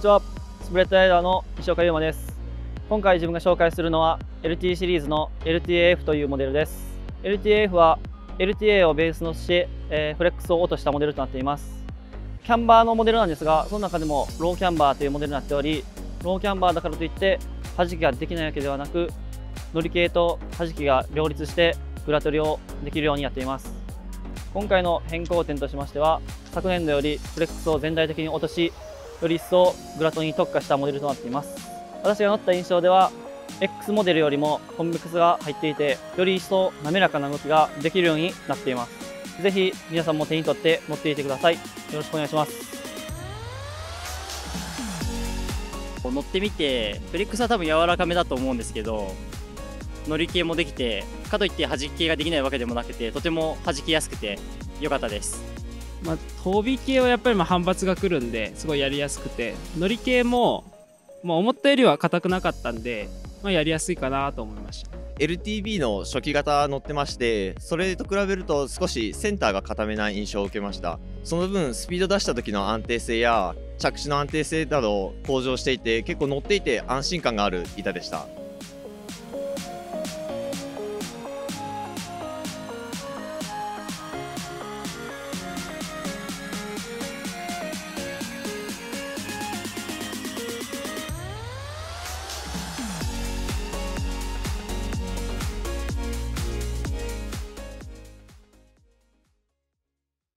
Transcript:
にちは。スプレッドライダーの石岡優馬です。今回自分が紹介するのは LT シリーズの LTAF というモデルです。LTAF は LTA をベースとして、えー、フレックスを落としたモデルとなっています。キャンバーのモデルなんですがその中でもローキャンバーというモデルになっておりローキャンバーだからといって弾きができないわけではなく乗り系と弾きが両立してグラトリをできるようになっています。今回の変更点としましては昨年度よりフレックスを全体的に落としより一層グラトンに特化したモデルとなっています。私が乗った印象では X モデルよりもコンベックスが入っていてより一層滑らかな動きができるようになっています。ぜひ皆さんも手に取って乗っていてください。よろしくお願いします。乗ってみてフレックスは多分柔らかめだと思うんですけど乗り系もできてかといって弾き系ができないわけでもなくてとても弾きやすくて良かったです。まあ、飛び系はやっぱりまあ反発が来るんですごいやりやすくて。乗り系も、まあ、思ったよりは硬くなかったんで、まあ、やりやすいかなと思いました。LTB の初期型乗ってましてそれと比べると少しセンターが硬めない印象を受けました。その分スピード出した時の安定性や着地の安定性など向上していて結構乗っていて安心感がある板でした。